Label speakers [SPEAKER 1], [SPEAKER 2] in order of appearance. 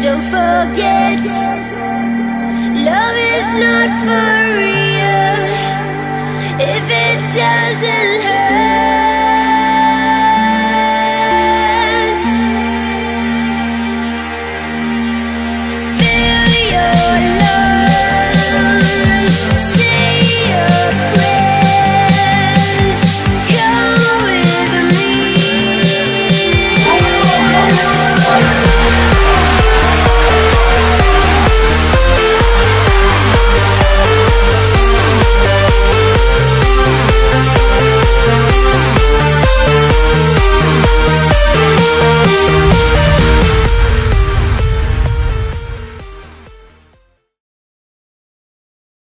[SPEAKER 1] don't forget Love is not for real. If it doesn't hurt